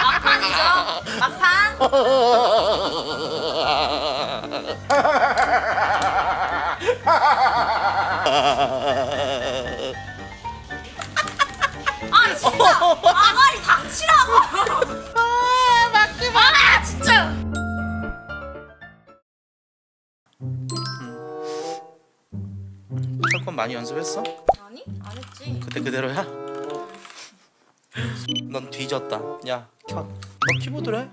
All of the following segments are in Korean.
막판이죠? 막판? 아 진짜 아가리 닥치라고 아 철권 많이 연습했어? 그때 그대로야? 넌 뒤졌다. 야, 켜. 너 키보드로 해?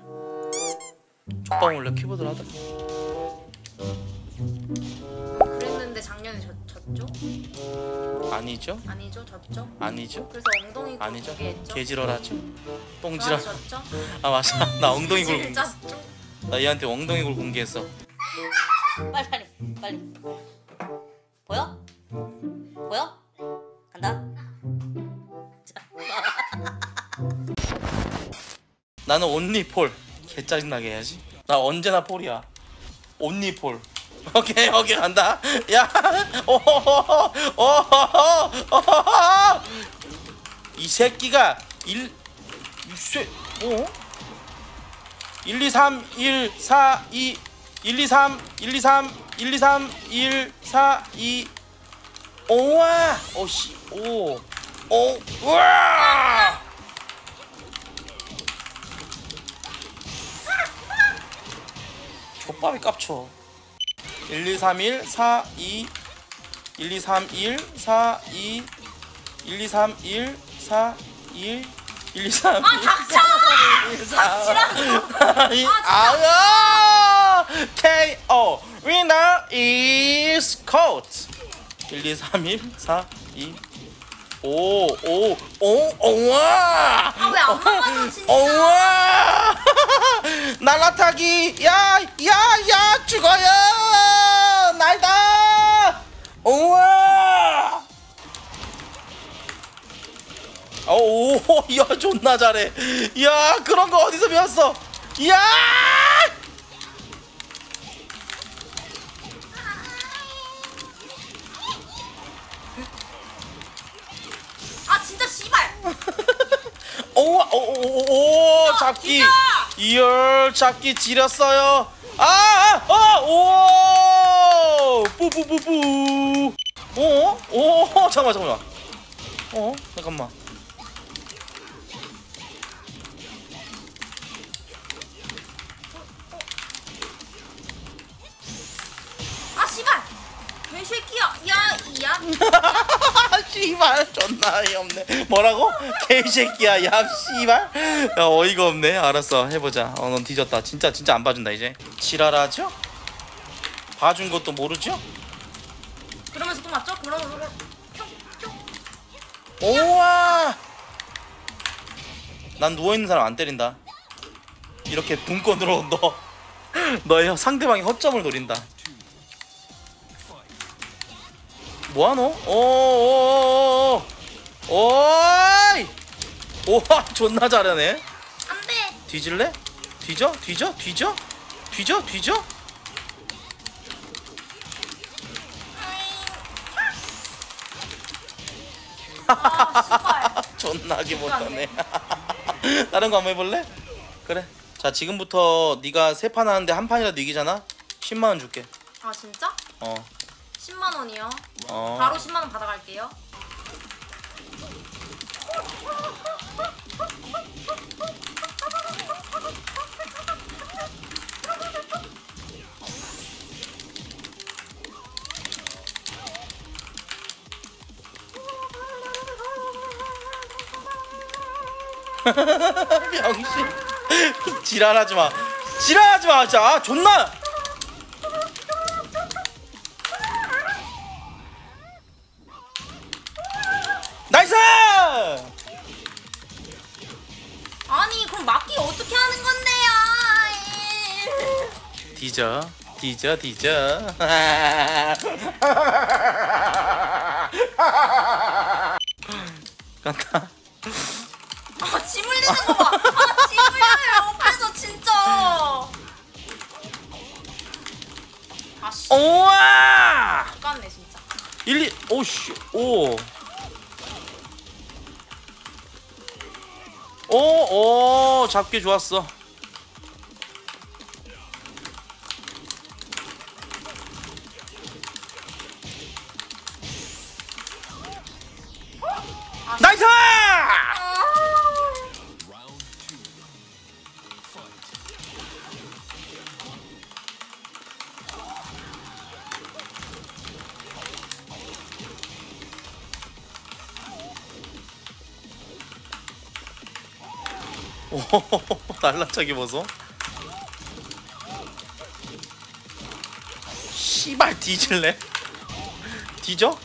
족방 원래 키보드로 하더라. 그랬는데 작년에 졌, 졌죠? 아니죠? 아니죠 졌죠? 아니죠? 그래서 엉덩이 아니죠? 아 똥지라. 졌죠? 아 맞아. 나 엉덩이 골 공개. 졌죠? 나 얘한테 엉덩이 골 공개했어. 빨리 빨리 빨리 보여? 보여? 간다 나는 온리 폴. 개 짜증나게 해야지. 나 언제나 폴이야. 온리 폴. 오케이 오케이 간다. 야, 오호호호, 오호호호. 이 새끼가 일, 이새, 어? 1, 2, 3, 1, 4, 2, 1, 2, 3, 1, 2, 3, 1, 2, 3, 1, 4, 2, 오와, 오씨, 오, 오, 우와. 족밥이 깝쳐. 1 2 3 1 4 2 1 2 3 1 4 2 1 2 3 1 4 1 1 2 3 1 닥쳐! 1 4 2 아야 KO winner is coat 1 2 3 1 4 2 5 5 5 5와! 아 왜안 막아줘 진짜? 오와 날라타기. 야 야 야 죽어요. 날다. 오와. 오야 존나 잘해. 야 그런 거 어디서 배웠어? 야 이열 잡기 지렸어요. 아 아 오! 뿌뿌뿌뿌. 오 오 잠깐만 잠깐만. 어? 잠깐만 씨발 존나 어이없네. 뭐라고? 개새끼야 야 씨발. 야 어이가 없네. 알았어 해보자. 어 넌 뒤졌다. 진짜 진짜 안 봐준다 이제. 지랄하죠? 봐준 것도 모르죠? 그러면서 또 맞죠? 그러면서 오와! 난 누워있는 사람 안 때린다. 이렇게 분권으로 너. 너의 상대방의 허점을 노린다 뭐하노? 오오오오 오이 오와 존나 잘하네 안돼 뒤질래? 뒤져? 뒤져? 뒤져? 뒤져? 뒤져? 아 존나게 못하네 다른 거 한번 해볼래? 그래 자 지금부터 네가 세 판 하는데 한 판이라도 이기잖아? 10만원 줄게 아 진짜? 어 10만 원이요 어. 바로 10만 원 받아갈게요. 병신 지랄하지 마. 지랄하지 마. 진짜 아, 존나 뒤져 뒤져 뒤져 간다 아침 흘리는 거봐 아침 흘려요 옆에서 진짜. 아씨. 오와! 깠네 진짜. 1, 2, 오씨, 오. 오, 오, 잡기 좋았어. 나이스! 오, 날라차기 보소. 씨발 뒤질래? 뒤져?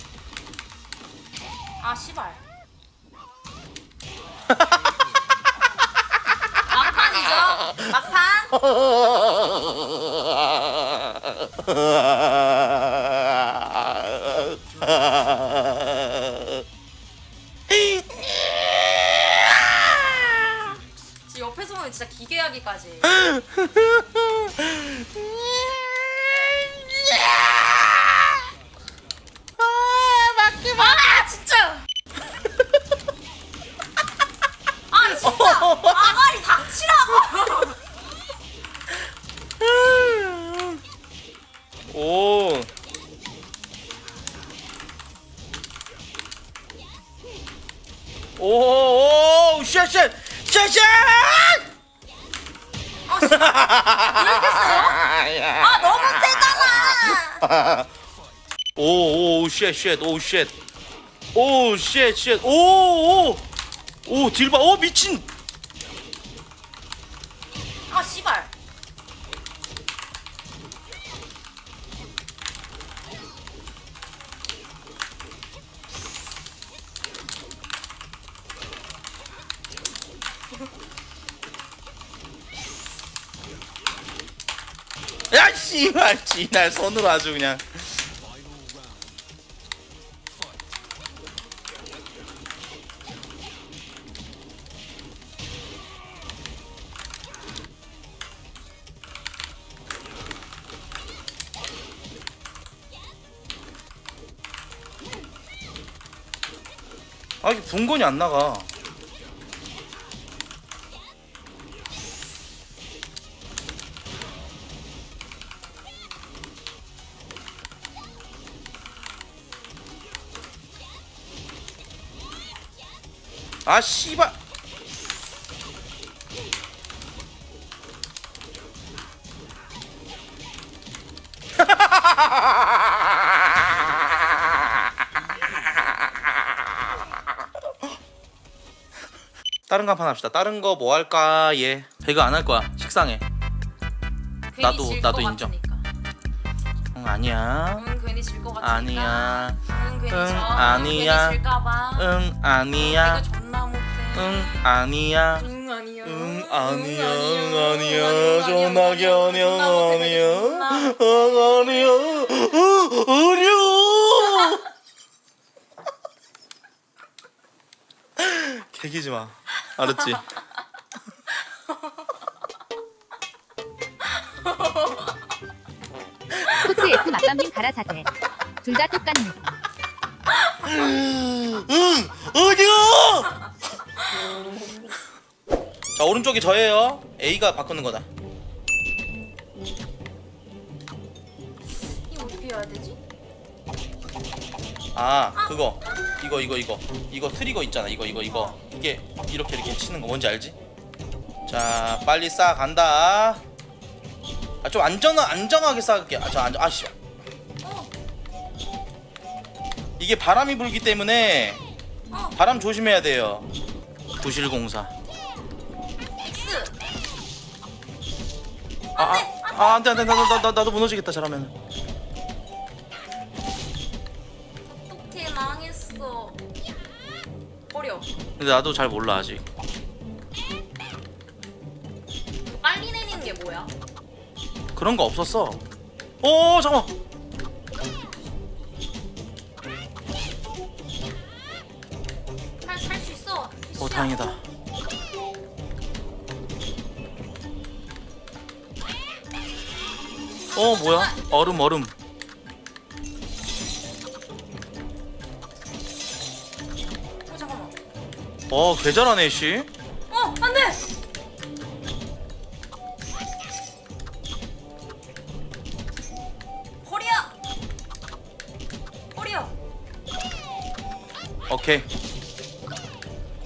아 씨발. 막판이죠? 막판? 지금 옆에서 보면 진짜 기괴하기까지. 아 진짜. 아 진짜. 아 쉣! 아 진짜. 모르겠어요? 아 너무 세잖아. 오, 오, 쉣, 쉣, 오, 쉣. 오, 쉣, 쉣. 오, 오. 오, 딜바. 오, 미친. 아 씨발. 야, 씨발, 지날 손으로 아주 그냥. 아, 이게 분건이 안 나가. 아, 씨발. 다른 간판 합시다. 다른 거 뭐 할까? 예. 배그 안 할 거야. 식상해. 나도- 질것 나도 인정. 같으니까. 응, 아니야. 응 괜히 질것 같으니까. 아니야. 응 괜히 응, 져. 아니야. 괜히 질까봐. 응, 아니야. 응, 아니야. 응 아니야. 응, 아니야. 응, 아니야. 존나게 아니야. 아니야. 응, 아니야. 응, 아니야. 개기지 마. 알았지? 코트 F 맛밤님 가라사대. 둘 다 똑같네. 응, 아니야. 자, 오른쪽이 저예요. A가 바꾸는 거다. 이거 어떻게 해야 되지? 아 그거 이거 이거 이거 이거 트리거 있잖아 이거 이거 이거 이게 이렇게 이렇게 치는 거 뭔지 알지? 자 빨리 쌓아 간다 아 좀 안전 안정하게 쌓을게 아저 안정 아씨 어. 이게 바람이 불기 때문에 어. 바람 조심해야 돼요 부실공사. 아, 아, 아 안돼 안돼 나도 나도 나도 무너지겠다 잘하면 어떻게 망했어. 버려. 근데 나도 잘 몰라 아직 빨리 내리는 게 뭐야? 그런 거 없었어 오 잠깐만 오 다행이다 어 뭐야 얼음 얼음 어 잠깐만. 어 개잘하네 씨어 어, 안 돼! 허리야! 허리야! 오케이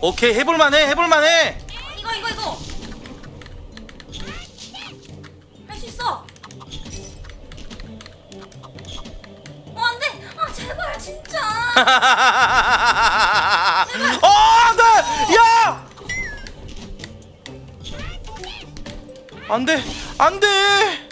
오케이 해볼만해 해볼만해 이거, 이거, 이거! 할 수 있어! 어, 안 돼! 아, 제발, 진짜! 어 안돼 야 안돼 안돼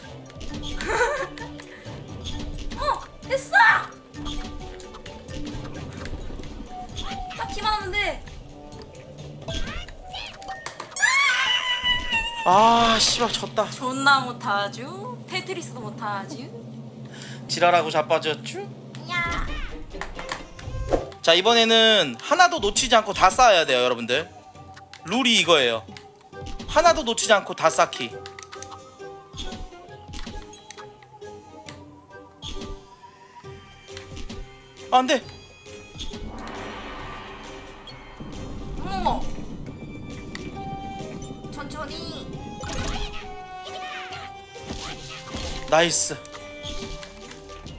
아 씨발 졌다 존나 못하죠? 테트리스도 못하죠? 지랄하고 자빠졌쥬 야! 자 이번에는 하나도 놓치지 않고 다 쌓아야 돼요 여러분들 룰이 이거예요 하나도 놓치지 않고 다 쌓기 아, 안돼 나이스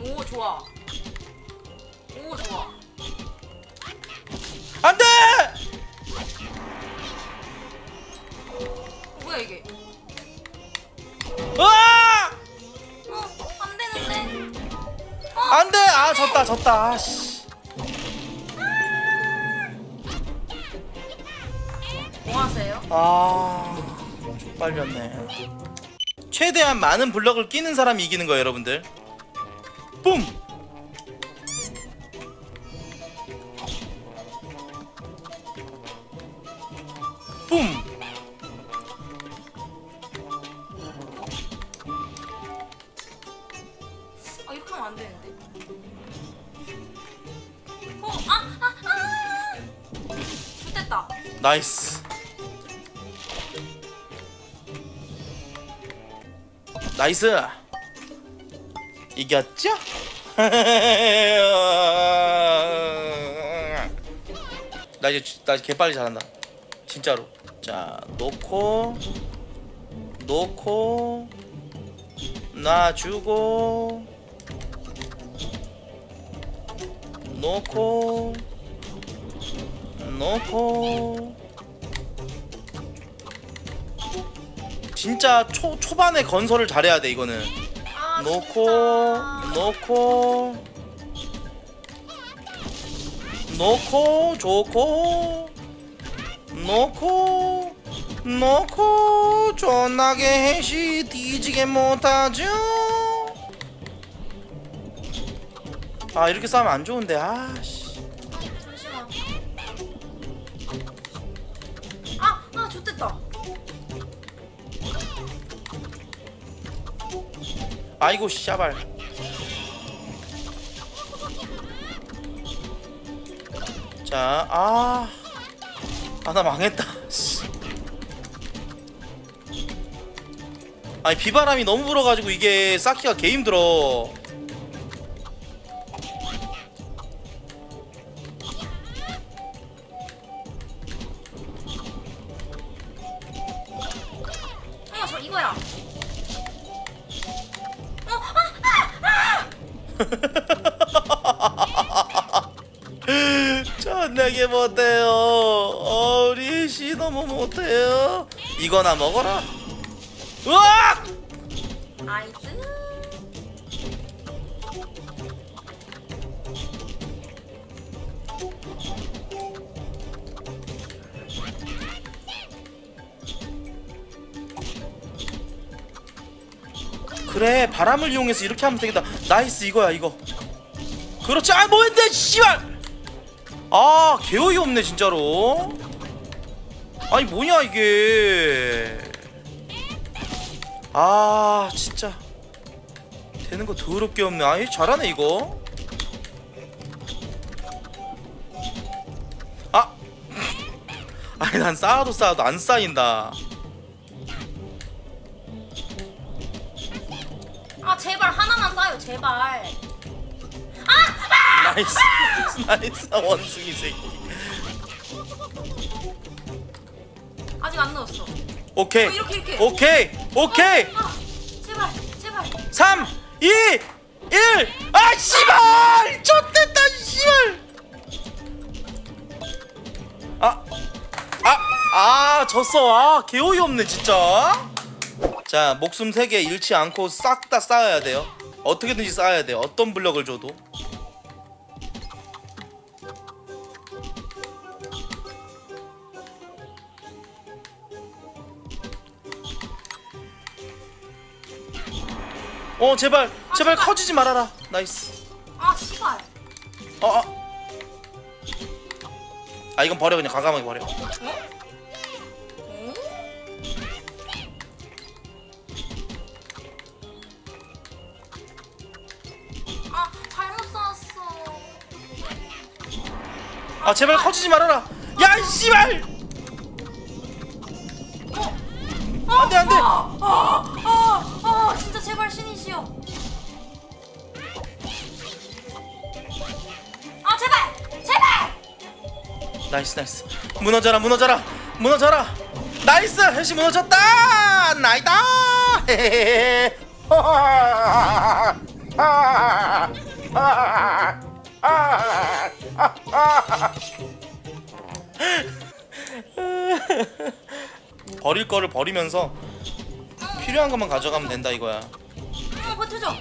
오, 좋아. 오, 좋아. 안돼 뭐야, 이게? 으아 어, 안 되는데. 안돼 아 졌다 졌다 아 씨 뭐 하세요? 아 빨렸네 최대한 많은 블럭을 끼는 사람이 이기는 거예요 여러분들 뿜 뿜! 아, 이렇게 하면 안 되는데. 어, 아, 아, 아! 좋됐다. 나이스 나이스. 이겼죠? 나 이제 나 개빨리 잘한다. 진짜로. 자 놓고 놓고 놔주고 놓고 놓고 진짜 초 초반에 건설을 잘해야 돼 이거는. 아, 놓고. 놓고. 놓고 좋고. 놓고 놓고. 존나게 해시 뒤지게 못하죠. 아 이렇게 싸우면 안 좋은데 아씨 아이고 씨발 자, 아, 아, 나 망했다. 씨. 아니 비바람이 너무 불어가지고 이게 쌓기가 개 힘들어. 어, 이거나 먹어라. 으악! ice. 그래 바람을 이용해서 이렇게 하면 되겠다 nice 이거야 이거 그렇지 아 뭐했는데 씨발 아 개어이 없네 진짜로 아니 뭐냐 이게. 아 진짜. 되는 거 더럽게 없네. 아이 잘하네 이거. 아! 아니 난 쌓아도 쌓아도 안 쌓인다. 아, 제발 하나만 싸요, 제발. Nice. Nice 원숭이 새끼 아직 안 넣었어. 오케이. 어, 이렇게, 이렇게. 오케이. 오케이. 아, 제발, 제발. 3 2 1 아 씨발! 좆됐다 씨발! 아 아 아 졌어. 아 개어이 없네 진짜. 자 목숨 3개 잃지 않고 싹 다 쌓아야 돼요. 어떻게든지 쌓아야 돼요. 어떤 블럭을 줘도 어 제발 제발 커지지 말아라. Nice. 아, 씨발. 어, 어. 아 이건 버려 그냥. 과감하게 버려. 어? 아, 잘못 쐈어. 아 제발 커지지 말아라. 야이 씨발! 어, 안돼 안돼. 아, 아, 아, 진짜 제발 신이시여. 아, 제발, 제발. Nice nice 무너져라 무너져라 무너져라 나이스 헬시 무너졌다 nice다. 버릴 거를 버리면서 필요한 것만 가져가면 된다 이거야. 어, 버텨줘.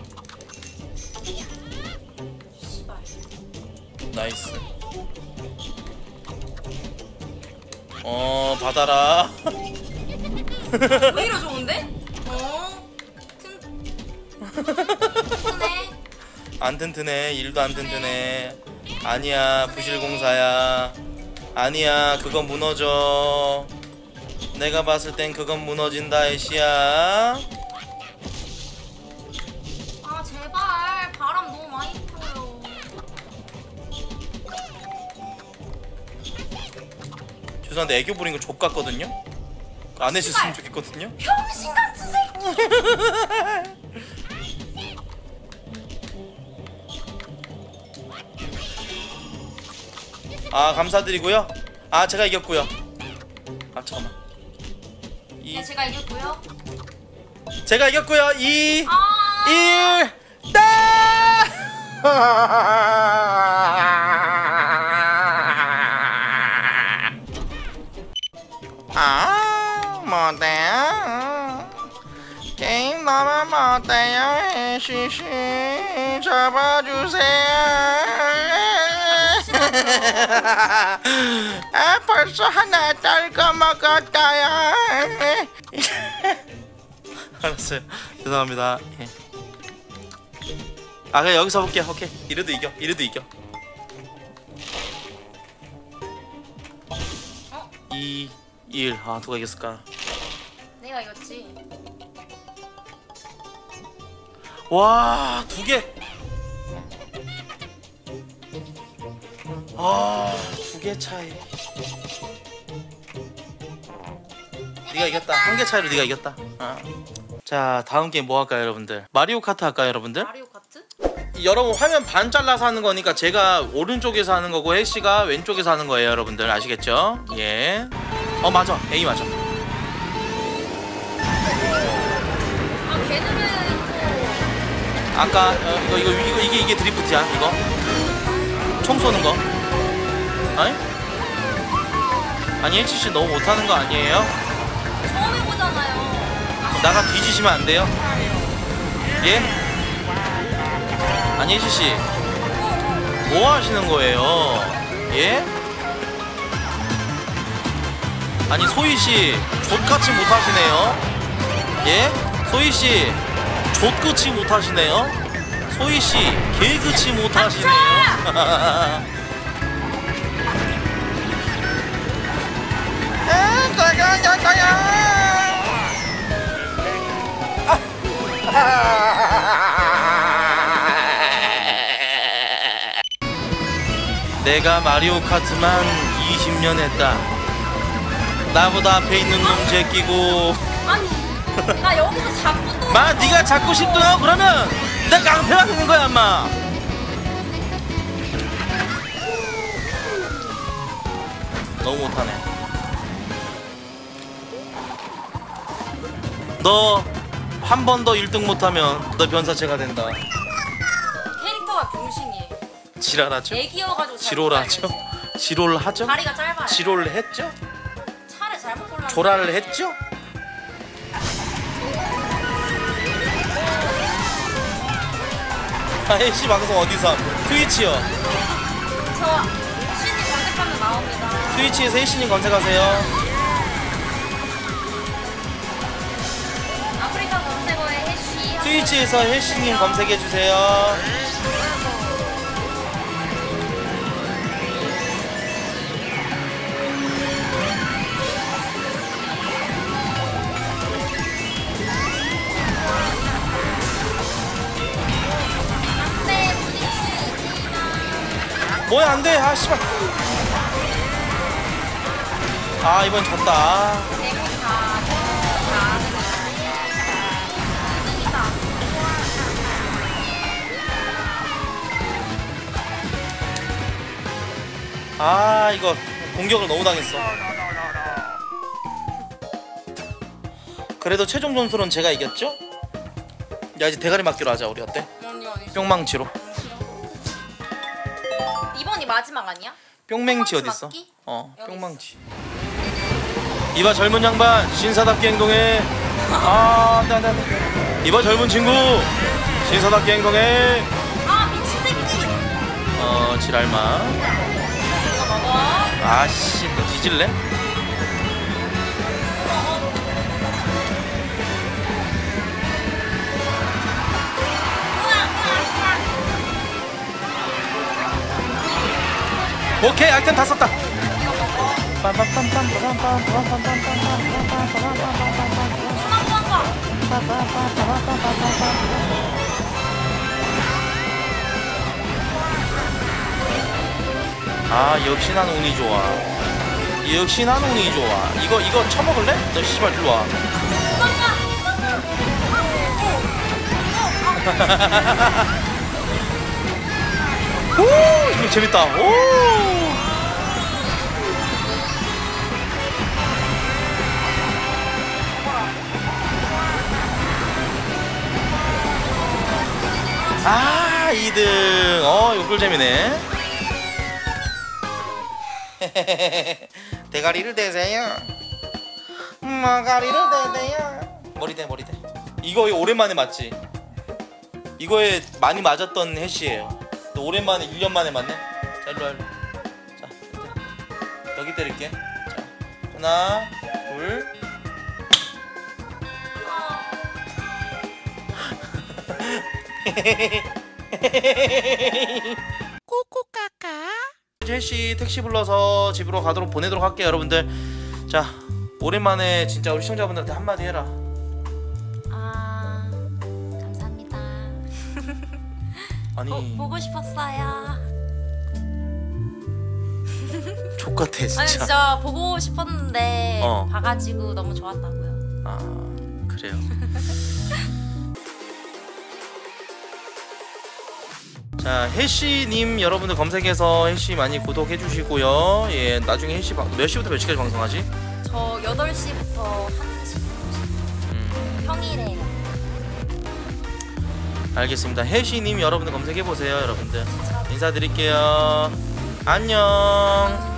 나이스. 어 받아라. 오히려 좋은데? 어? 튼... 튼튼해. 안 튼튼해. 일도 안 튼튼해. 아니야 부실공사야. 아니야 그건 무너져 내가 봤을 땐 그건 무너진다 애쉬야. 아 제발. 바람 너무 많이 불어요. 죄송한데 애교 부린 거 족같거든요? 안 해줬으면 좋겠거든요? 병신 같은 새끼. 아 감사드리고요. 아 제가 이겼고요. 아 잠깐만. 이 네 제가 이겼고요. 제가 이겼고요 2 아1 따! 아, 못해요. 게임 너무 못해요. 시시 잡아주세요. 아, 벌써 하나 떨궈 먹었어요. 알았어요. 죄송합니다. 예. 아 그냥 여기서 볼게요. 오케이. 이래도 이겨. 이래도 이겨. 어? 2 1. 아 누가 이겼을까? 내가 이겼지. 와, 두 개. 아, 두 개 차이. 네가 이겼다. 한 개 차이로 네가 이겼다. 아. 자, 다음 게임 뭐 할까요, 여러분들? 마리오 카트 할까요, 여러분들? 마리오 카트? 여러분 화면 반 잘라서 하는 거니까 제가 오른쪽에서 하는 거고 헬씨가 왼쪽에서 하는 거예요 여러분들 아시겠죠? 예. 어 맞아 A 맞아. 아 아까 어, 이거 이거 이거 이게 이게 드리프트야 이거. 총 쏘는 거. 아니? 아니 HC 너무 못하는 거 아니에요? 또 처음 해보잖아요. 나가 뒤지시면 안 돼요? 예? 아니 HC 뭐 하시는 거예요? 예? 아니 소희 씨 족같이 못 하시네요. 예? 소희 씨 족같이 못 하시네요. 소희 씨 개그치 못 하시네요. 내가 마리오 카트만 20년 했다. 나보다 앞에 있는 놈 제끼고 아니 나 여기서 자꾸 또. 마 네가 잡고 싶다 그러면 내가 깡패가 되는 거야 엄마 너무 못하네 너 한 번 더 1등 못하면 너 변사체가 된다 지랄하죠? 애기여가지고 잘 지롤하죠? 지롤하죠? 다리가 짧아요. 지롤 했죠? 차를 잘못 골랐는데. 조라를 했죠? 아, 혜씨 방송 어디서? 함? 트위치요. 저 신님 검색하면 나옵니다. 트위치에서 혜씨님 검색하세요. 아프리카 검색어에 해쉬. 트위치에서 혜씨님 검색해 주세요. 뭐야, 안 돼. 아, 씨발. 아, 이번 졌다. 아, 이거 공격을 너무 당했어. 그래도 최종 점수는 제가 이겼죠? 야, 이제 대가리 맞기로 하자, 우리 어때? 뿅망치로. 이번이 마지막 아니야? 뿅망치 어딨어? 맞기? 어, 여기 뿅망치. 이봐 젊은 양반 신사답게 행동해. 아, 안돼 안돼 안돼. 이봐 젊은 친구 신사답게 행동해. 아 미친 새끼. 어, 지랄마. 아씨, 너 뒤질래? 오케이, 아이템 다 썼다. 아, 역시 난 운이 좋아. 역시 난 운이 좋아. 이거 이거 처먹을래? 너 씨발 일로 와. 오, 이거 재밌다. 오. 아, 2등. 어, 이거 꿀잼이네. 대가리를 대세요. 머가리를 대세요. 머리 대, 머리 대. 이거 오랜만에 맞지? 이거에 많이 맞았던 해시예요. 너 오랜만에 1년 만에 맞네. 자, 일로 와, 일로. 자, 여기 때릴게. 자, 하나, 둘. 혜씨 택시 불러서 집으로 가도록 보내도록 할게요, 여러분들. 자, 오랜만에 진짜 우리 시청자분들한테 한마디 해라. 아 감사합니다. 아니, 보, 보고 싶었어요. 족같아 진짜. 아니 진짜 보고 싶었는데 어. 봐가지고 너무 좋았다고요. 아 그래요. 자 해시님 여러분들 검색해서 해시 많이 구독해 주시고요. 예 나중에 해시 방- 몇 시부터 몇 시까지 방송하지? 저 8시부터 1시 음, 평일에 알겠습니다. 해시님 여러분들 검색해 보세요, 여러분들. 인사드릴게요. 안녕.